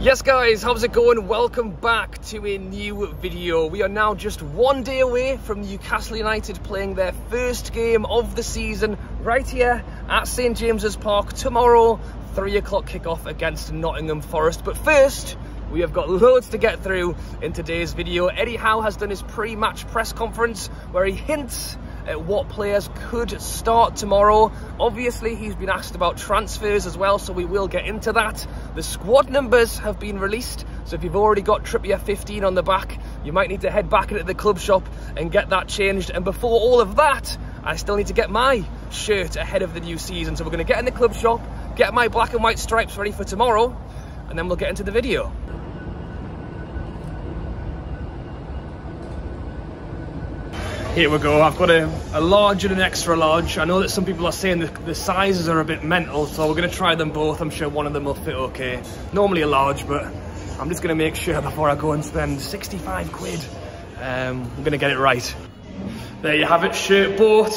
Yes guys, how's it going? Welcome back to a new video. We are now just one day away from Newcastle United playing their first game of the season right here at St James's Park tomorrow, 3 o'clock kickoff against Nottingham Forest. But first, we have got loads to get through in today's video. Eddie Howe has done his pre-match press conference where he hints at what players could start tomorrow. Obviously, he's been asked about transfers as well, so we will get into that. The squad numbers have been released, so if you've already got Trippier 15 on the back, you might need to head back into the club shop and get that changed. And before all of that, I still need to get my shirt ahead of the new season. So we're going to get in the club shop, get my black and white stripes ready for tomorrow, and then we'll get into the video. Here we go, I've got a, a large and an extra large. I know that some people are saying the, the sizes are a bit mental, so we're gonna try them both. I'm sure one of them will fit okay. Normally a large, but I'm just gonna make sure before I go and spend 65 quid, um, I'm gonna get it right. There you have it, shirt bought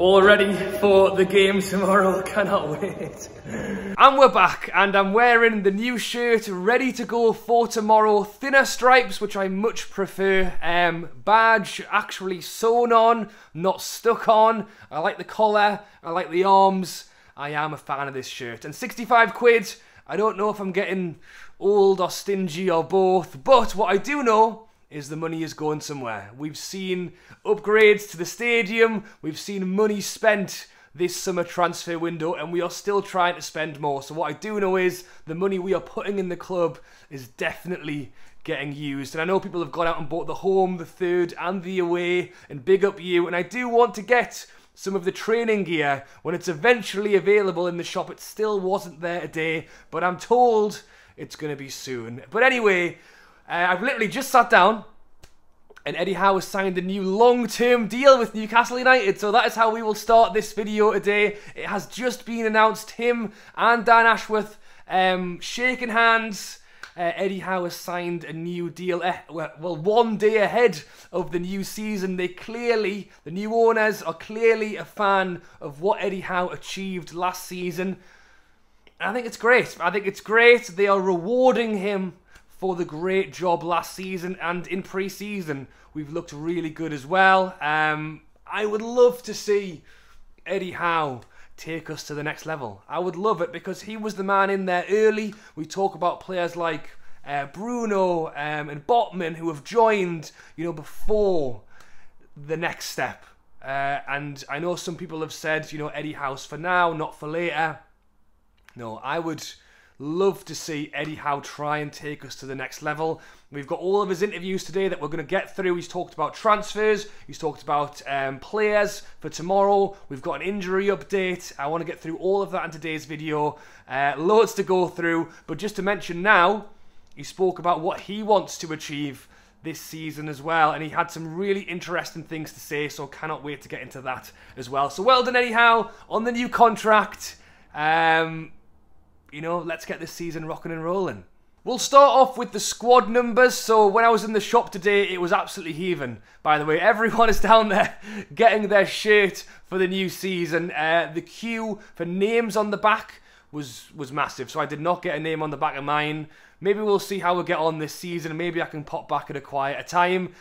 all ready for the game tomorrow. Cannot wait. And we're back, and I'm wearing the new shirt ready to go for tomorrow. Thinner stripes, which I much prefer. Um, badge actually sewn on, not stuck on. I like the collar, I like the arms. I am a fan of this shirt. And 65 quid, I don't know if I'm getting old or stingy or both, but what I do know is the money is going somewhere. We've seen upgrades to the stadium, we've seen money spent this summer transfer window, and we are still trying to spend more. So, what I do know is the money we are putting in the club is definitely getting used. And I know people have gone out and bought the home, the third, and the away, and big up you. And I do want to get some of the training gear when it's eventually available in the shop. It still wasn't there today, but I'm told it's going to be soon. But anyway, uh, I've literally just sat down and Eddie Howe has signed a new long-term deal with Newcastle United. So that is how we will start this video today. It has just been announced. Him and Dan Ashworth um, shaking hands. Uh, Eddie Howe has signed a new deal. Uh, well, one day ahead of the new season. They clearly, the new owners are clearly a fan of what Eddie Howe achieved last season. I think it's great. I think it's great. They are rewarding him for the great job last season and in pre-season. We've looked really good as well. Um, I would love to see Eddie Howe take us to the next level. I would love it because he was the man in there early. We talk about players like uh, Bruno um, and Botman who have joined, you know, before the next step. Uh, and I know some people have said, you know, Eddie Howe's for now, not for later. No, I would Love to see Eddie Howe try and take us to the next level. We've got all of his interviews today that we're going to get through. He's talked about transfers, he's talked about um, players for tomorrow. We've got an injury update. I want to get through all of that in today's video. Uh, loads to go through, but just to mention now, he spoke about what he wants to achieve this season as well, and he had some really interesting things to say, so cannot wait to get into that as well. So well done, Howe, on the new contract. Um, you know, let's get this season rocking and rolling. We'll start off with the squad numbers. So when I was in the shop today, it was absolutely heaving. By the way, everyone is down there getting their shirt for the new season. Uh, the queue for names on the back was was massive. So I did not get a name on the back of mine. Maybe we'll see how we get on this season. Maybe I can pop back at a quieter time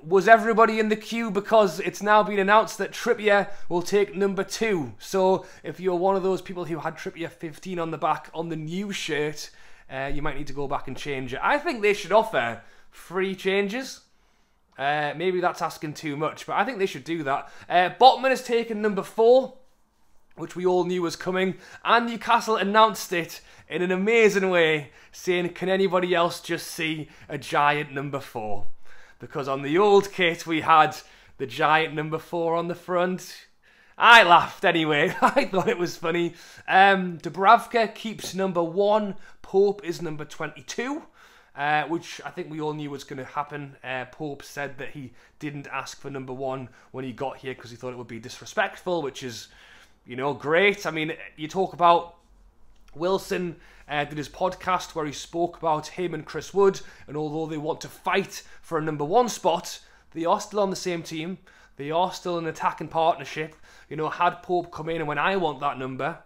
was everybody in the queue because it's now been announced that Trippier will take number two. So if you're one of those people who had Trippier 15 on the back on the new shirt, uh, you might need to go back and change it. I think they should offer free changes. Uh, maybe that's asking too much, but I think they should do that. Uh, Botman has taken number four, which we all knew was coming, and Newcastle announced it in an amazing way, saying, Can anybody else just see a giant number four? Because on the old kit we had the giant number four on the front. I laughed anyway. I thought it was funny. Um, Dubravka keeps number one. Pope is number 22. Uh, which I think we all knew was going to happen. Uh, Pope said that he didn't ask for number one when he got here because he thought it would be disrespectful, which is, you know, great. I mean, you talk about Wilson uh, did his podcast where he spoke about him and Chris Wood, and although they want to fight for a number one spot, they are still on the same team. They are still an attacking partnership. You know, had Pope come in and when I want that number,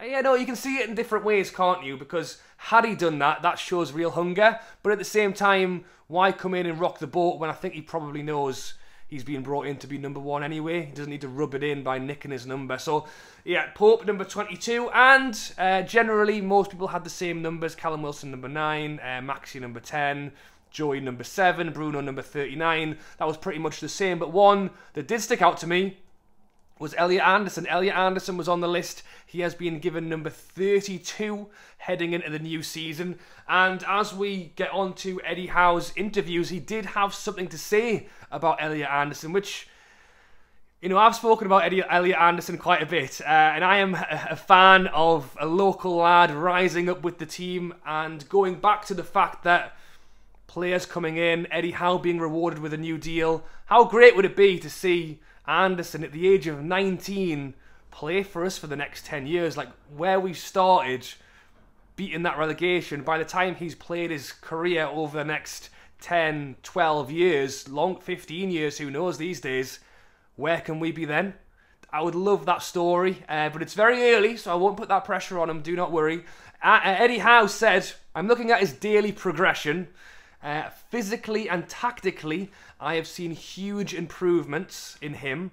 yeah, no, you can see it in different ways, can't you? Because had he done that, that shows real hunger. But at the same time, why come in and rock the boat when I think he probably knows he's being brought in to be number one anyway. He doesn't need to rub it in by nicking his number. So, yeah, Pope number 22. And uh, generally, most people had the same numbers. Callum Wilson number 9, uh, Maxi number 10, Joey number 7, Bruno number 39. That was pretty much the same. But one that did stick out to me was Elliot Anderson. Elliot Anderson was on the list. He has been given number 32 heading into the new season. And as we get on to Eddie Howe's interviews, he did have something to say about Elliot Anderson, which, you know, I've spoken about Eddie, Elliot Anderson quite a bit. Uh, and I am a fan of a local lad rising up with the team and going back to the fact that players coming in, Eddie Howe being rewarded with a new deal. How great would it be to see Anderson at the age of 19 play for us for the next 10 years. Like where we started beating that relegation, by the time he's played his career over the next 10, 12 years, long 15 years, who knows these days, where can we be then? I would love that story, uh, but it's very early, so I won't put that pressure on him. Do not worry. Uh, Eddie Howe said, I'm looking at his daily progression. Uh, physically and tactically, I have seen huge improvements in him.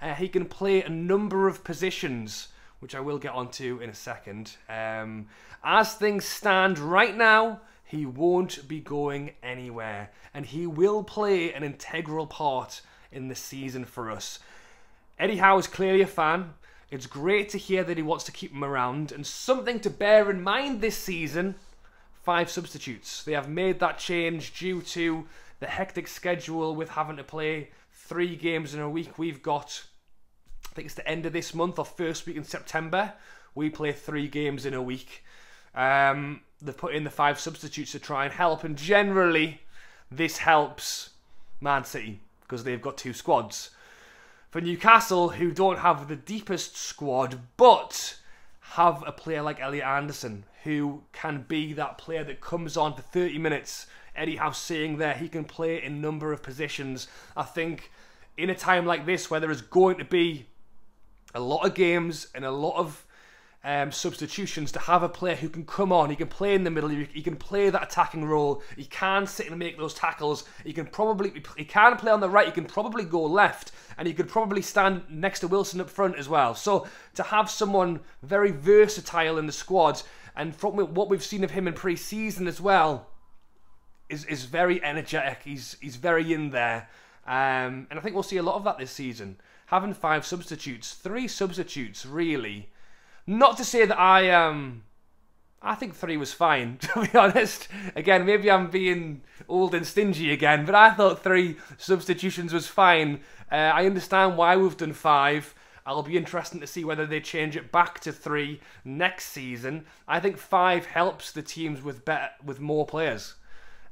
Uh, he can play a number of positions, which I will get onto in a second. Um, as things stand right now, he won't be going anywhere, and he will play an integral part in the season for us. Eddie Howe is clearly a fan. It's great to hear that he wants to keep him around, and something to bear in mind this season five substitutes. They have made that change due to the hectic schedule with having to play three games in a week. We've got, I think it's the end of this month or first week in September. We play three games in a week. Um, they've put in the five substitutes to try and help, and generally, this helps Man City because they've got two squads. For Newcastle, who don't have the deepest squad, but have a player like Elliot Anderson who can be that player that comes on for 30 minutes. Eddie Howe saying there he can play in a number of positions. I think in a time like this where there is going to be a lot of games and a lot of um, substitutions to have a player who can come on. He can play in the middle. He can play that attacking role. He can sit and make those tackles. He can probably he can play on the right. He can probably go left, and he could probably stand next to Wilson up front as well. So to have someone very versatile in the squad, and from what we've seen of him in pre-season as well, is is very energetic. He's he's very in there, um, and I think we'll see a lot of that this season. Having five substitutes, three substitutes, really not to say that I um I think three was fine, to be honest. Again, maybe I'm being old and stingy again, but I thought three substitutions was fine. Uh, I understand why we've done five. I'll be interested to see whether they change it back to three next season. I think five helps the teams with better, with more players,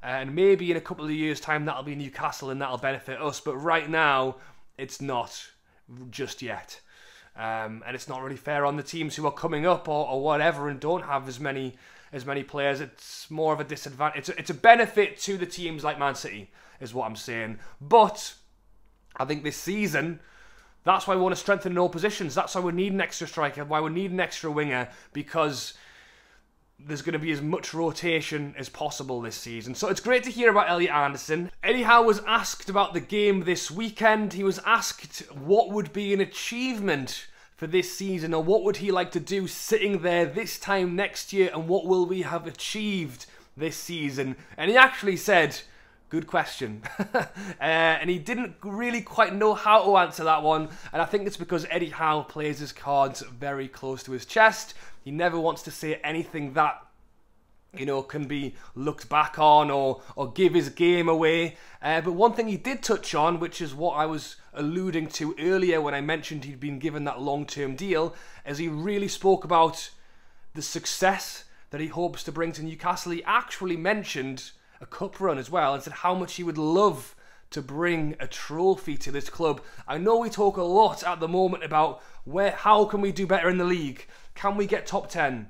and maybe in a couple of years' time that'll be Newcastle and that'll benefit us. But right now, it's not just yet. Um, and it's not really fair on the teams who are coming up or, or whatever and don't have as many as many players. It's more of a disadvantage. It's a, it's a benefit to the teams like Man City, is what I'm saying. But I think this season, that's why we want to strengthen all positions. That's why we need an extra striker, why we need an extra winger, because there's going to be as much rotation as possible this season. So it's great to hear about Elliot Anderson. Eddie Howe was asked about the game this weekend. He was asked what would be an achievement for this season or what would he like to do sitting there this time next year and what will we have achieved this season. And he actually said, Good question. uh, and he didn't really quite know how to answer that one. And I think it's because Eddie Howe plays his cards very close to his chest. He never wants to say anything that you know, can be looked back on or or give his game away. Uh, but one thing he did touch on, which is what I was alluding to earlier when I mentioned he'd been given that long-term deal, as he really spoke about the success that he hopes to bring to Newcastle. He actually mentioned a cup run as well and said how much he would love to bring a trophy to this club. I know we talk a lot at the moment about where how can we do better in the league? Can we get top 10?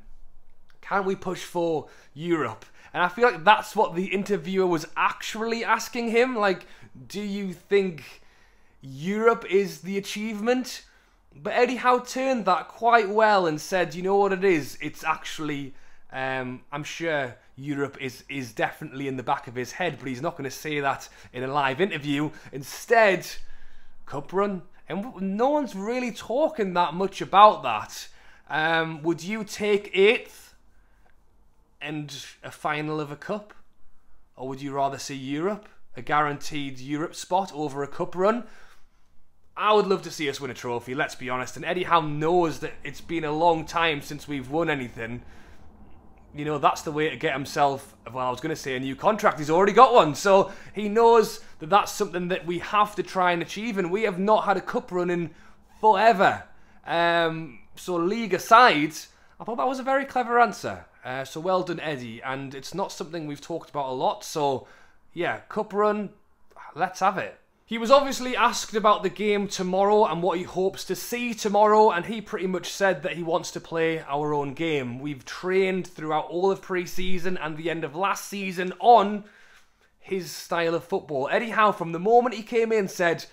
Can we push for Europe? And I feel like that's what the interviewer was actually asking him. Like, do you think Europe is the achievement? but Eddie Howe turned that quite well and said, you know what it is? It's actually, um, I'm sure Europe is, is definitely in the back of his head, but he's not going to say that in a live interview. Instead, cup run. And no one's really talking that much about that. Um, would you take eighth and a final of a cup? Or would you rather see Europe, a guaranteed Europe spot over a cup run? I would love to see us win a trophy, let's be honest. And Eddie Howe knows that it's been a long time since we've won anything. You know, that's the way to get himself, well, I was going to say a new contract. He's already got one. So he knows that that's something that we have to try and achieve. And we have not had a cup run in forever. Um, so, league aside, I thought that was a very clever answer. Uh, so, well done, Eddie. And it's not something we've talked about a lot. So, yeah, cup run, let's have it. He was obviously asked about the game tomorrow and what he hopes to see tomorrow, and he pretty much said that he wants to play our own game. We've trained throughout all of pre season and the end of last season on his style of football. Eddie Howe, from the moment he came in, said,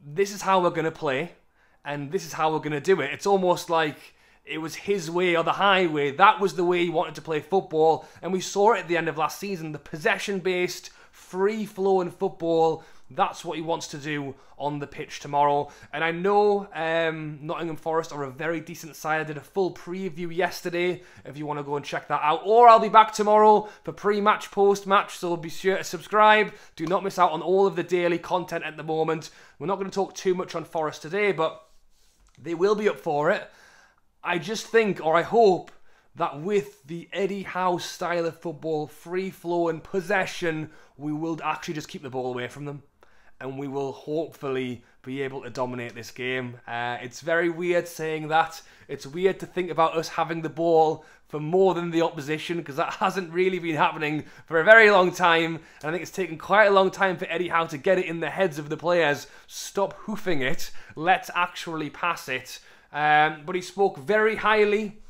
This is how we're going to play, and this is how we're going to do it. It's almost like it was his way or the highway. That was the way he wanted to play football, and we saw it at the end of last season the possession based, free flowing football that's what he wants to do on the pitch tomorrow. And I know um, Nottingham Forest are a very decent side. I did a full preview yesterday if you want to go and check that out. Or I'll be back tomorrow for pre match, post match. So be sure to subscribe. Do not miss out on all of the daily content at the moment. We're not going to talk too much on Forest today, but they will be up for it. I just think, or I hope, that with the Eddie Howe style of football, free flow and possession, we will actually just keep the ball away from them and we will hopefully be able to dominate this game. Uh, it's very weird saying that. It's weird to think about us having the ball for more than the opposition because that hasn't really been happening for a very long time. And I think it's taken quite a long time for Eddie Howe to get it in the heads of the players. Stop hoofing it. Let's actually pass it. Um, but he spoke very highly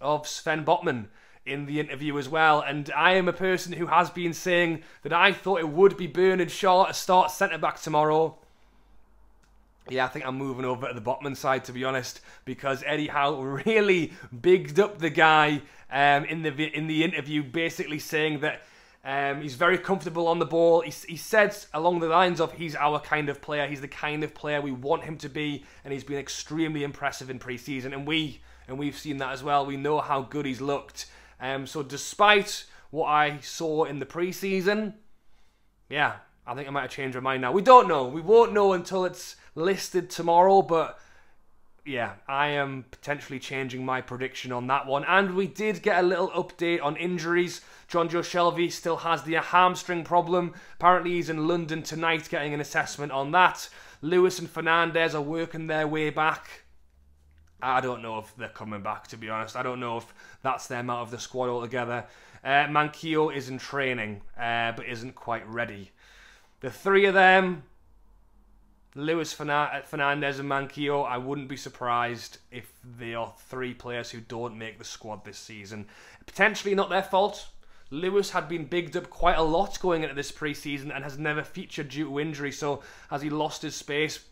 of Sven Botman in the interview as well. And I am a person who has been saying that I thought it would be Burn or Schär to start centre back tomorrow. Yeah, I think I'm moving over to the Botman side to be honest, because Eddie Howe really bigged up the guy um, in the in the interview, basically saying that um, he's very comfortable on the ball. He, he said along the lines of he's our kind of player. He's the kind of player we want him to be, and he's been extremely impressive in pre-season. And we and we've seen that as well. We know how good he's looked. Um, so despite what I saw in the preseason, yeah, I think I might have changed my mind now. We don't know. We won't know until it's listed tomorrow, but yeah, I am potentially changing my prediction on that one. And we did get a little update on injuries. Jonjo Shelvey still has the hamstring problem. Apparently, he's in London tonight getting an assessment on that. Lewis and Fernandez are working their way back. I don't know if they're coming back, to be honest. I don't know if that's them out of the squad altogether. Uh, Manquillo is in training, uh, but isn't quite ready. The three of them, Lewis Fernandez and Manquillo, I wouldn't be surprised if they are three players who don't make the squad this season. Potentially not their fault. Lewis had been bigged up quite a lot going into this preseason and has never featured due to injury, so has he lost his space?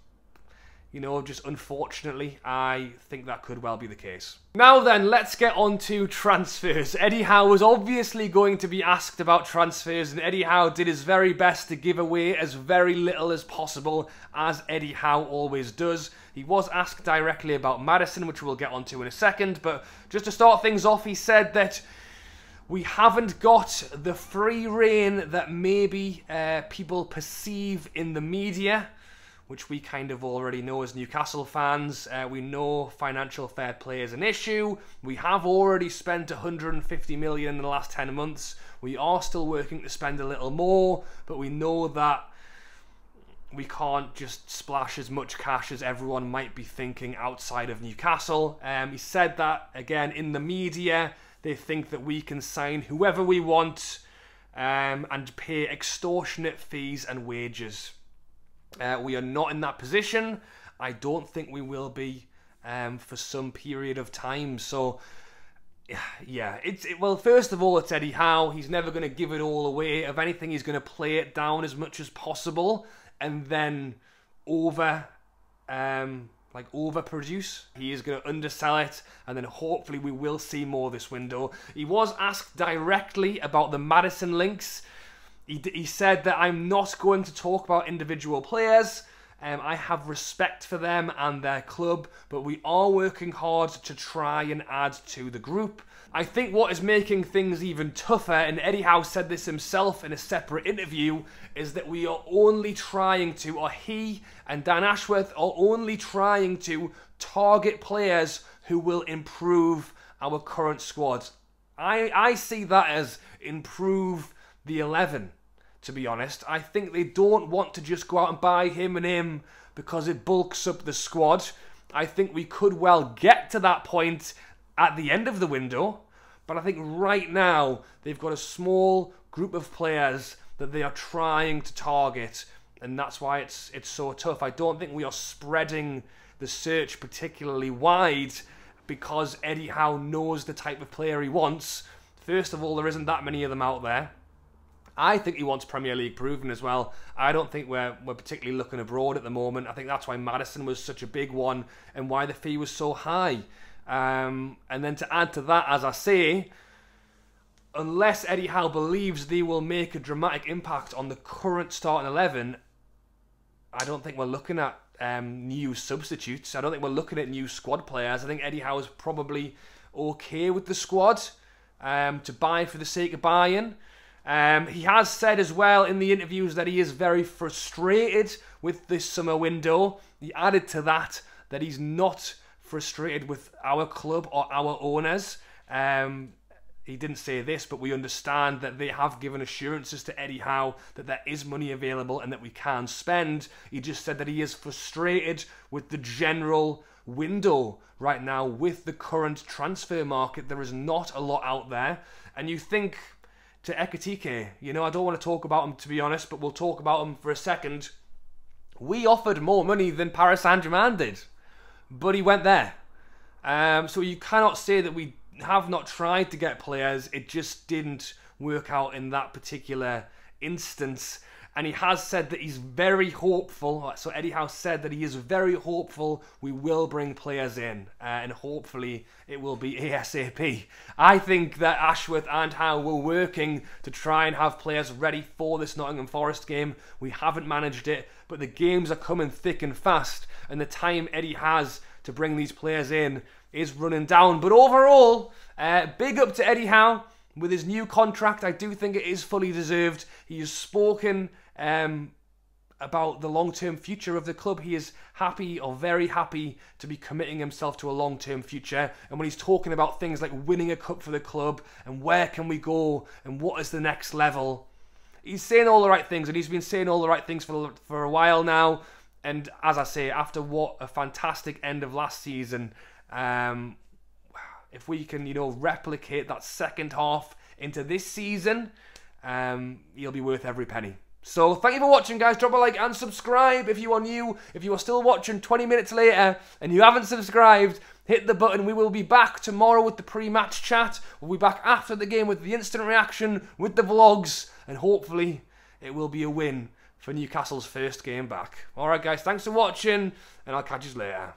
You know, just unfortunately, I think that could well be the case. Now then, let's get on to transfers. Eddie Howe was obviously going to be asked about transfers, and Eddie Howe did his very best to give away as very little as possible, as Eddie Howe always does. He was asked directly about Maddison, which we'll get onto in a second, but just to start things off, he said that we haven't got the free reign that maybe uh, people perceive in the media which we kind of already know as Newcastle fans. Uh, we know financial fair play is an issue. We have already spent 150 million in the last 10 months. We are still working to spend a little more, but we know that we can't just splash as much cash as everyone might be thinking outside of Newcastle. Um, he said that again in the media. They think that we can sign whoever we want um, and pay extortionate fees and wages. Uh, we are not in that position. I don't think we will be um, for some period of time. So, yeah, it's it, well. First of all, it's Eddie Howe. He's never going to give it all away. If anything, he's going to play it down as much as possible, and then over um, like overproduce. He is going to undersell it, and then hopefully we will see more this window. He was asked directly about the Maddison links. He, he said that I'm not going to talk about individual players. Um, I have respect for them and their club, but we are working hard to try and add to the group. I think what is making things even tougher, and Eddie Howe said this himself in a separate interview, is that we are only trying to, or he and Dan Ashworth are only trying to target players who will improve our current squad. I, I see that as improve the 11 to be honest. I think they don't want to just go out and buy him and him because it bulks up the squad. I think we could well get to that point at the end of the window, but I think right now they've got a small group of players that they are trying to target, and that's why it's it's so tough. I don't think we are spreading the search particularly wide because Eddie Howe knows the type of player he wants. First of all, there isn't that many of them out there. I think he wants Premier League proven as well. I don't think we're we're particularly looking abroad at the moment. I think that's why Maddison was such a big one and why the fee was so high. Um, and then to add to that, as I say, unless Eddie Howe believes they will make a dramatic impact on the current starting eleven, I don't think we're looking at um, new substitutes. I don't think we're looking at new squad players. I think Eddie Howe is probably okay with the squad um, to buy for the sake of buying. Um, he has said as well in the interviews that he is very frustrated with this summer window. He added to that that he's not frustrated with our club or our owners. Um, he didn't say this, but we understand that they have given assurances to Eddie Howe that there is money available and that we can spend. He just said that he is frustrated with the general window right now with the current transfer market. There is not a lot out there. And you think to Ekitike. You know, I don't want to talk about him to be honest, but we'll talk about him for a second. We offered more money than Paris Saint Germain did, but he went there. Um, so you cannot say that we have not tried to get players. It just didn't work out in that particular instance and he has said that he's very hopeful. So Eddie Howe said that he is very hopeful we will bring players in, uh, and hopefully it will be ASAP. I think that Ashworth and Howe were working to try and have players ready for this Nottingham Forest game. We haven't managed it, but the games are coming thick and fast, and the time Eddie has to bring these players in is running down. But overall, uh, big up to Eddie Howe with his new contract. I do think it is fully deserved. He has spoken um, about the long term future of the club. He is happy or very happy to be committing himself to a long term future. And when he's talking about things like winning a cup for the club and where can we go and what is the next level, he's saying all the right things and he's been saying all the right things for, for a while now. And as I say, after what a fantastic end of last season, um, if we can, you know, replicate that second half into this season, um, he'll be worth every penny. So thank you for watching guys, drop a like and subscribe if you are new. If you are still watching 20 minutes later and you haven't subscribed, hit the button. We will be back tomorrow with the pre-match chat. We'll be back after the game with the instant reaction, with the vlogs, and hopefully it will be a win for Newcastle's first game back. Alright guys, thanks for watching and I'll catch you later.